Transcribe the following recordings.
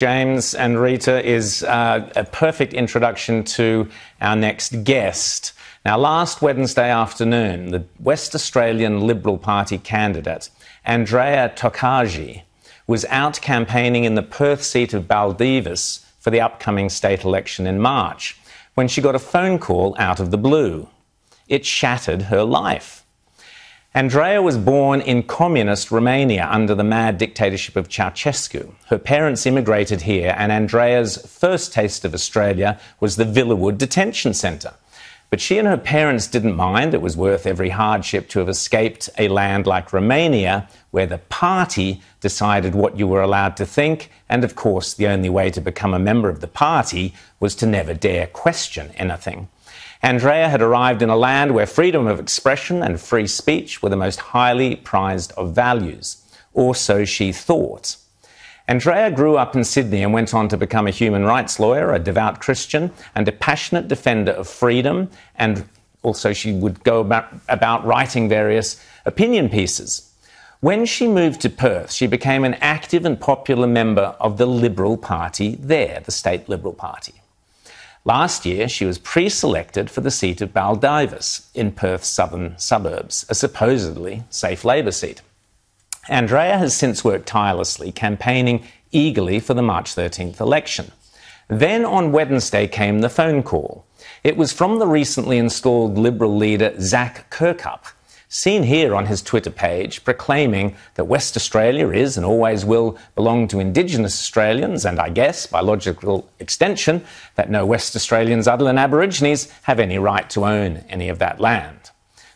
James and Rita is uh, a perfect introduction to our next guest. Now, last Wednesday afternoon, the West Australian Liberal Party candidate, Andrea Tokaji, was out campaigning in the Perth seat of Baldivis for the upcoming state election in March when she got a phone call out of the blue. It shattered her life. Andrea was born in communist Romania under the mad dictatorship of Ceausescu. Her parents immigrated here, and Andrea's first taste of Australia was the Villawood Detention Centre. But she and her parents didn't mind. It was worth every hardship to have escaped a land like Romania, where the party decided what you were allowed to think. And of course, the only way to become a member of the party was to never dare question anything. Andrea had arrived in a land where freedom of expression and free speech were the most highly prized of values, or so she thought. Andrea grew up in Sydney and went on to become a human rights lawyer, a devout Christian, and a passionate defender of freedom. And also, she would go about, about writing various opinion pieces. When she moved to Perth, she became an active and popular member of the Liberal Party there, the state Liberal Party. Last year, she was pre selected for the seat of Baldivis in Perth's southern suburbs, a supposedly safe Labor seat. Andrea has since worked tirelessly, campaigning eagerly for the March 13th election. Then on Wednesday came the phone call. It was from the recently installed Liberal leader Zac Kirkup seen here on his Twitter page, proclaiming that West Australia is and always will belong to Indigenous Australians, and I guess, by logical extension, that no West Australians other than Aborigines have any right to own any of that land.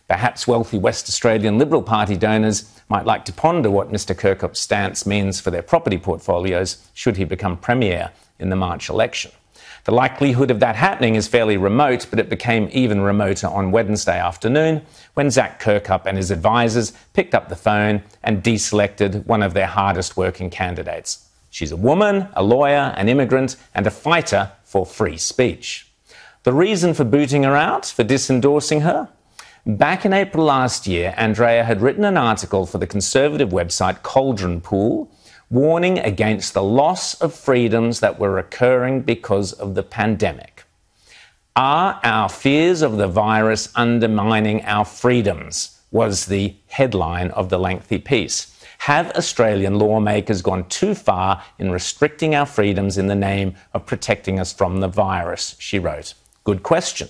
Perhaps wealthy West Australian Liberal Party donors might like to ponder what Mr Kirkup's stance means for their property portfolios should he become Premier in the March election. The likelihood of that happening is fairly remote, but it became even remoter on Wednesday afternoon when Zac Kirkup and his advisors picked up the phone and deselected one of their hardest working candidates. She's a woman, a lawyer, an immigrant, and a fighter for free speech. The reason for booting her out, for disendorsing her? Back in April last year, Andrea had written an article for the conservative website Cauldron Pool warning against the loss of freedoms that were occurring because of the pandemic. Are our fears of the virus undermining our freedoms? was the headline of the lengthy piece. Have Australian lawmakers gone too far in restricting our freedoms in the name of protecting us from the virus? She wrote. Good question.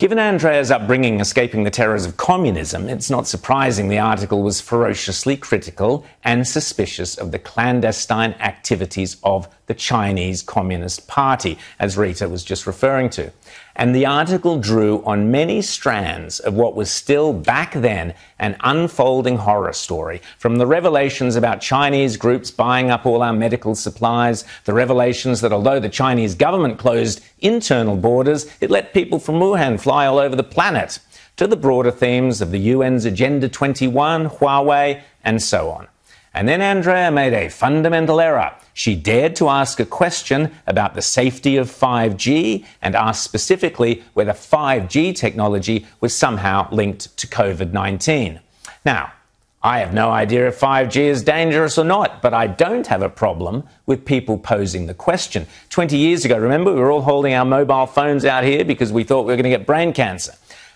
Given Andrea's upbringing escaping the terrors of communism, it's not surprising the article was ferociously critical and suspicious of the clandestine activities of the Chinese Communist Party, as Rita was just referring to. And the article drew on many strands of what was still back then an unfolding horror story, from the revelations about Chinese groups buying up all our medical supplies, the revelations that although the Chinese government closed internal borders, it let people from Wuhan fly all over the planet, to the broader themes of the UN's Agenda 21, Huawei, and so on. And then Andrea made a fundamental error. She dared to ask a question about the safety of 5G and asked specifically whether 5G technology was somehow linked to COVID 19. Now, I have no idea if 5G is dangerous or not, but I don't have a problem with people posing the question. 20 years ago, remember, we were all holding our mobile phones out here because we thought we were going to get brain cancer.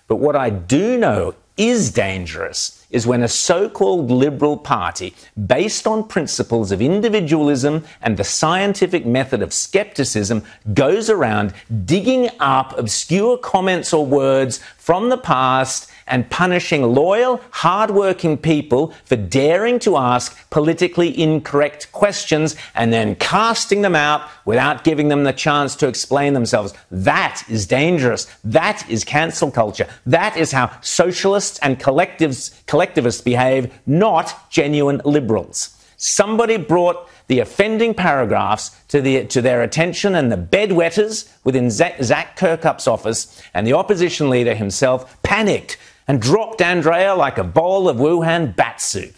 But what I do know is dangerous is when a so called liberal party, based on principles of individualism and the scientific method of skepticism, goes around digging up obscure comments or words from the past and punishing loyal, hard-working people for daring to ask politically incorrect questions and then casting them out without giving them the chance to explain themselves. That is dangerous. That is cancel culture. That is how socialists and collectives, collectivists behave, not genuine liberals. Somebody brought the offending paragraphs to, the, to their attention, and the bedwetters within Zac, Zac Kirkup's office and the opposition leader himself panicked and dropped Andrea like a bowl of Wuhan bat soup.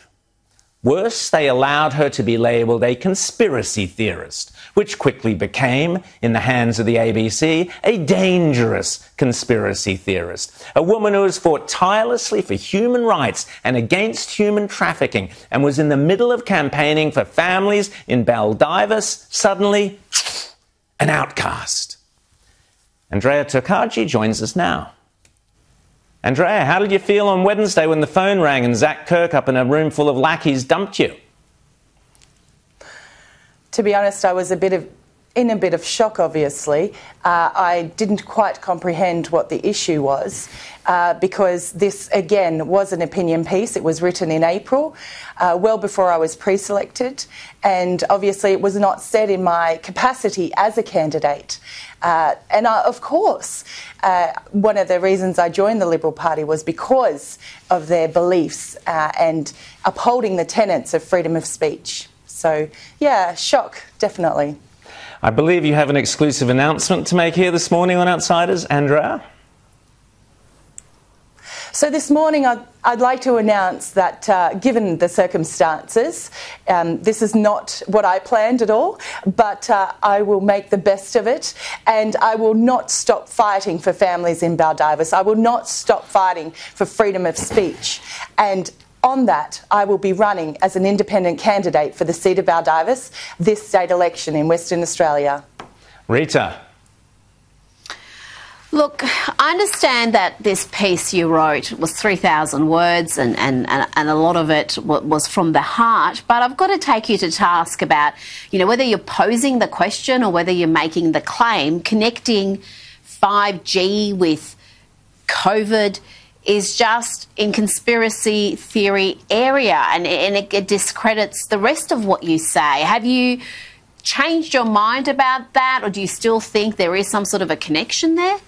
Worse, they allowed her to be labelled a conspiracy theorist, which quickly became, in the hands of the ABC, a dangerous conspiracy theorist. A woman who has fought tirelessly for human rights and against human trafficking and was in the middle of campaigning for families in Baldivis, suddenly an outcast. Andrea Tokaji joins us now. Andrea, how did you feel on Wednesday when the phone rang and Zac Kirkup in a room full of lackeys dumped you? To be honest, I was a bit of in a bit of shock, obviously. Uh, I didn't quite comprehend what the issue was uh, because this, again, was an opinion piece. It was written in April, uh, well before I was pre selected, and obviously it was not said in my capacity as a candidate. Uh, and I, of course, uh, one of the reasons I joined the Liberal Party was because of their beliefs uh, and upholding the tenets of freedom of speech. So, yeah, shock, definitely. I believe you have an exclusive announcement to make here this morning on Outsiders. Andrea? So this morning, I'd, I'd, like to announce that, uh, given the circumstances, um, this is not what I planned at all, but uh, I will make the best of it, and I will not stop fighting for families in Baldivis. I will not stop fighting for freedom of speech, and on that, I will be running as an independent candidate for the seat of Baldivis this state election in Western Australia. Rita. Look, I understand that this piece you wrote was 3,000 words and, and, and a lot of it was from the heart, but I've got to take you to task about, you know, whether you're posing the question or whether you're making the claim, connecting 5G with COVID is just in conspiracy theory area and, and it, it discredits the rest of what you say. Have you changed your mind about that or do you still think there is some sort of a connection there?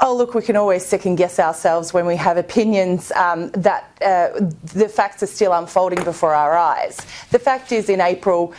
Oh, look, we can always second guess ourselves when we have opinions um, that uh, the facts are still unfolding before our eyes. The fact is, in April,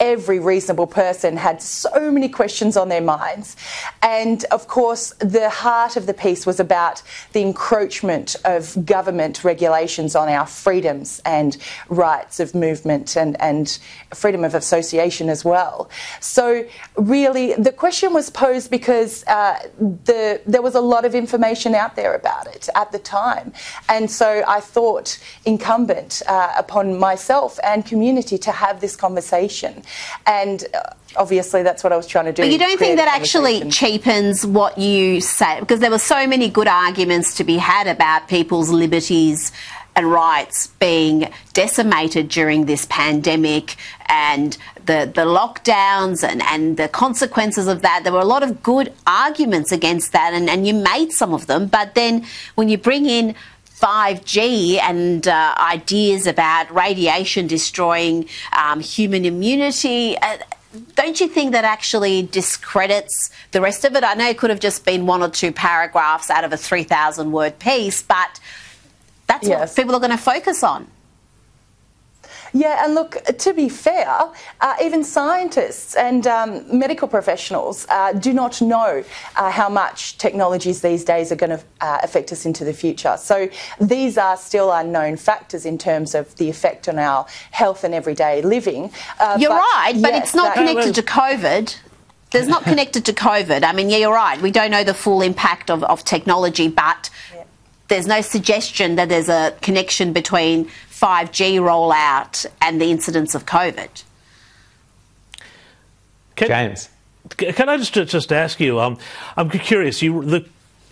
every reasonable person had so many questions on their minds. And of course, the heart of the piece was about the encroachment of government regulations on our freedoms and rights of movement and, and freedom of association as well. So, really, the question was posed because uh, the, there was a lot of information out there about it at the time. And so I thought incumbent uh, upon myself and community to have this conversation and uh, obviously that's what I was trying to do. But you don't think that actually cheapens what you say? Because there were so many good arguments to be had about people's liberties and rights being decimated during this pandemic and the, the lockdowns and, and the consequences of that. There were a lot of good arguments against that, and, and you made some of them. But then when you bring in 5G and uh, ideas about radiation destroying um, human immunity. Uh, don't you think that actually discredits the rest of it? I know it could have just been one or two paragraphs out of a 3,000 word piece, but that's yes. what people are going to focus on. Yeah, and look, to be fair, uh, even scientists and um, medical professionals uh, do not know uh, how much technologies these days are going to uh, affect us into the future. So these are still unknown factors in terms of the effect on our health and everyday living. Uh, you're but right, but yes, it's not connected to COVID. There's not connected to COVID. I mean, yeah, you're right. We don't know the full impact of, of technology, but yeah. there's no suggestion that there's a connection between 5G rollout and the incidence of COVID. Can, James. Can I just just ask you? Um, I'm curious. You the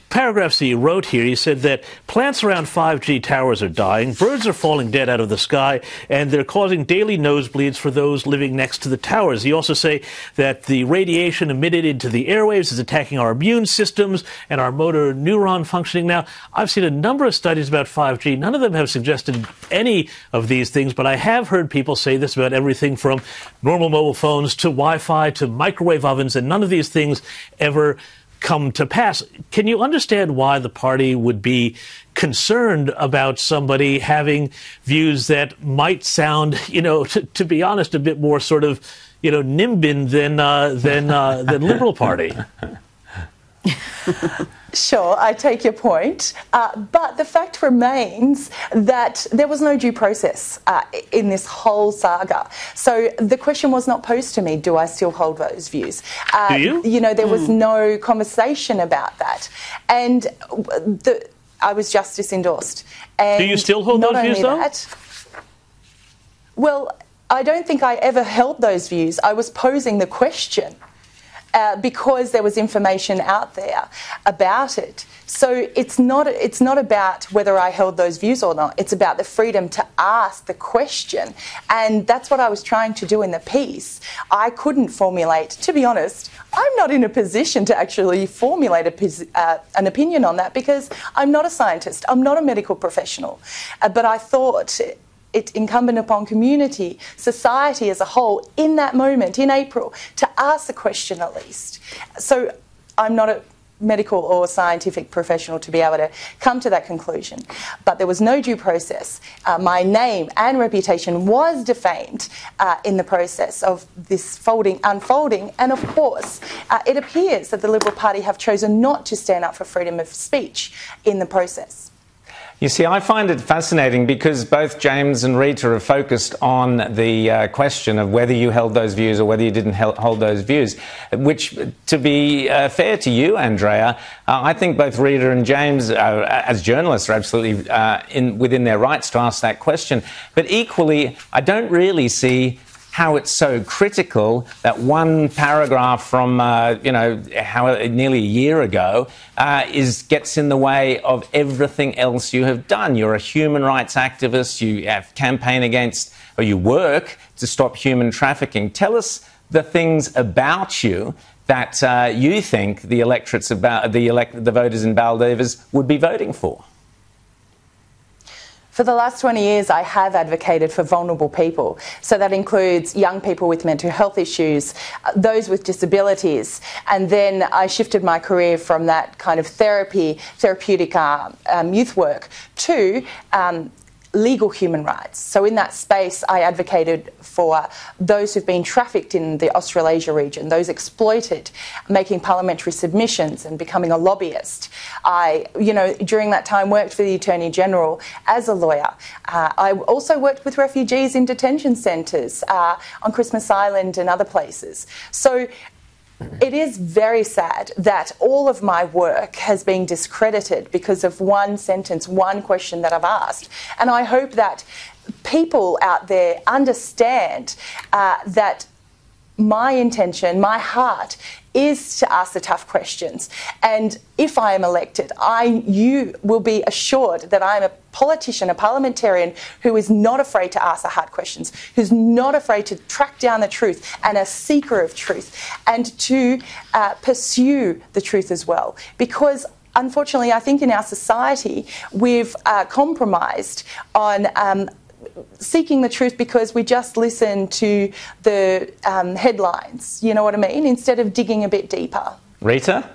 paragraphs that you wrote here, you said that plants around 5G towers are dying, birds are falling dead out of the sky, and they're causing daily nosebleeds for those living next to the towers. You also say that the radiation emitted into the airwaves is attacking our immune systems and our motor neuron functioning. Now, I've seen a number of studies about 5G. None of them have suggested any of these things, but I have heard people say this about everything from normal mobile phones to Wi Fi to microwave ovens, and none of these things ever come to pass. Can you understand why the party would be concerned about somebody having views that might sound, you know, to, to be honest, a bit more sort of, you know, Nimbin than uh, than uh, than Liberal Party? Sure, I take your point. Uh, but the fact remains that there was no due process uh, in this whole saga. So the question was not posed to me do I still hold those views? Uh, Do you? You know, there was mm. no conversation about that. And the, I was justice endorsed. And do you still hold those views, though? That, well, I don't think I ever held those views. I was posing the question uh, because there was information out there about it. So it's not it's not about whether I held those views or not. It's about the freedom to ask the question, and that's what I was trying to do in the piece. I couldn't formulate, to be honest. I'm not in a position to actually formulate a, uh, an opinion on that because I'm not a scientist. I'm not a medical professional. Uh, but I thought it's incumbent upon community, society as a whole, in that moment, in April, to ask the question at least. So I'm not a medical or scientific professional to be able to come to that conclusion. But there was no due process. Uh, my name and reputation was defamed uh, in the process of this folding, unfolding. And of course, uh, it appears that the Liberal Party have chosen not to stand up for freedom of speech in the process. You see, I find it fascinating because both James and Rita have focused on the uh, question of whether you held those views or whether you didn't hold those views. Which, to be uh, fair to you, Andrea, uh, I think both Rita and James, uh, as journalists, are absolutely uh, in, within their rights to ask that question. But equally, I don't really see how it's so critical that one paragraph from, uh, you know, how nearly a year ago uh, is gets in the way of everything else you have done. You're a human rights activist. You have campaign against, or you work to stop human trafficking. Tell us the things about you that uh, you think the electorates about the elect, the voters in Baldivis would be voting for. For the last 20 years, I have advocated for vulnerable people. So that includes young people with mental health issues, uh, those with disabilities. And then I shifted my career from that kind of therapy, therapeutic uh, um, youth work to um, legal human rights. So, in that space, I advocated for those who've been trafficked in the Australasia region, those exploited, making parliamentary submissions and becoming a lobbyist. I, you know, during that time worked for the Attorney General as a lawyer. Uh, I also worked with refugees in detention centres uh, on Christmas Island and other places. So, it is very sad that all of my work has been discredited because of one sentence, one question that I've asked. And I hope that people out there understand uh, that my intention, my heart is to ask the tough questions. And if I am elected, I, you will be assured that I am a politician, a parliamentarian who is not afraid to ask the hard questions, who's not afraid to track down the truth and a seeker of truth and to uh, pursue the truth as well. Because unfortunately, I think in our society, we've uh, compromised on um, seeking the truth because we just listen to the um, headlines, you know what I mean, instead of digging a bit deeper. Rita?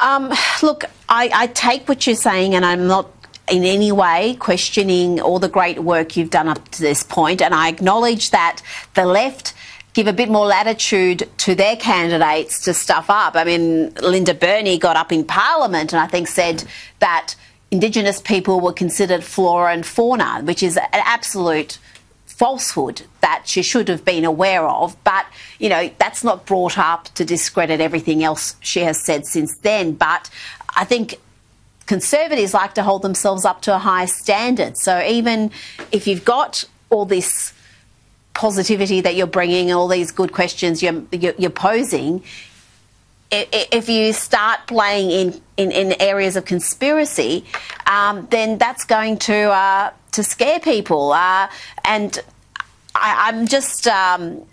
Um, look, I, I take what you're saying, and I'm not in any way questioning all the great work you've done up to this point. point, and I acknowledge that the left give a bit more latitude to their candidates to stuff up. I mean, Linda Burney got up in Parliament and I think said that Indigenous people were considered flora and fauna, which is an absolute falsehood that she should have been aware of. But, you know, that's not brought up to discredit everything else she has said since then. But I think conservatives like to hold themselves up to a high standard. So even if you've got all this positivity that you're bringing, all these good questions you're, you're posing, if you start playing in, in, in areas of conspiracy, um, then that's going to uh, to scare people. Uh, and I, am just um,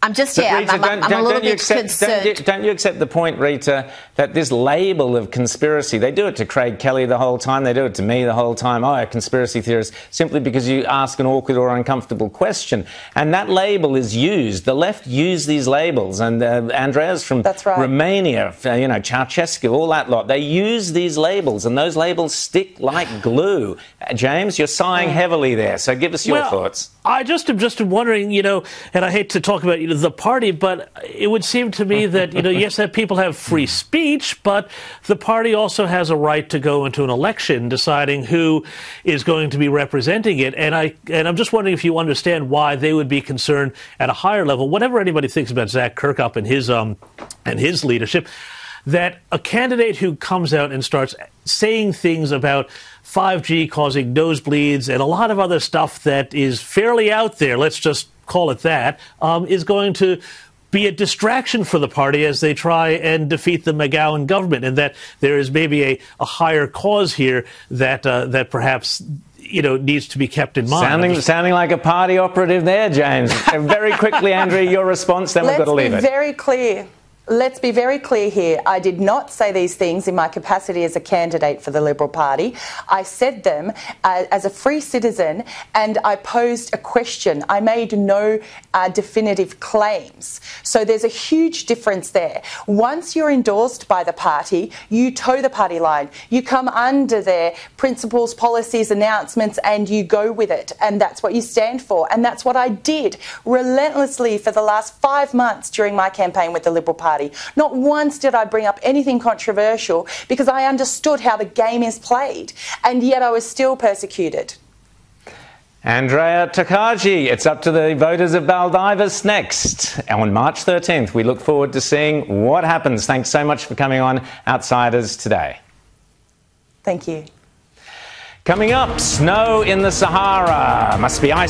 I'm just but yeah, Rita, I'm, I'm, I'm a little bit accept, concerned. Don't you, don't you, accept the point, Rita, that this label of conspiracy, they do it to Craig Kelly the whole time, they do it to me the whole time, oh, a conspiracy theorist, simply because you ask an awkward or uncomfortable question. And that label is used. The left use these labels, and uh, Andreas from right. Romania, uh, you know, Ceausescu, all that lot, they use these labels, and those labels stick like glue. Uh, James, you're sighing heavily there, so give us your well, thoughts. I just am just wondering, you know, and I hate to talk about the party, but it would seem to me that you know, yes, that people have free speech, but the party also has a right to go into an election deciding who is going to be representing it. And I and I'm just wondering if you understand why they would be concerned at a higher level, whatever anybody thinks about Zac Kirkup and his um and his leadership that a candidate who comes out and starts saying things about 5G causing nosebleeds and a lot of other stuff that is fairly out there, let's just call it that, um, is going to be a distraction for the party as they try and defeat the McGowan government, and that there is maybe a, a higher cause here that uh, that perhaps you know needs to be kept in mind. Sounding, just... sounding like a party operative there, James. very quickly, Andrea, your response. Then Let's we've got to leave be it. Very clear. Let's be very clear here. I did not say these things in my capacity as a candidate for the Liberal Party. I said them uh, as a free citizen and I posed a question. I made no uh, definitive claims. So there's a huge difference there. Once you're endorsed by the party, you toe the party line. You come under their principles, policies, announcements, and you go with it. And that's what you stand for. And that's what I did relentlessly for the last five months during my campaign with the Liberal Party. Party. Not once did I bring up anything controversial because I understood how the game is played, and yet I was still persecuted. Andrea Tokaji, it's up to the voters of Baldivis next. On March 13th, we look forward to seeing what happens. Thanks so much for coming on Outsiders today. Thank you. Coming up, snow in the Sahara. Must be ice.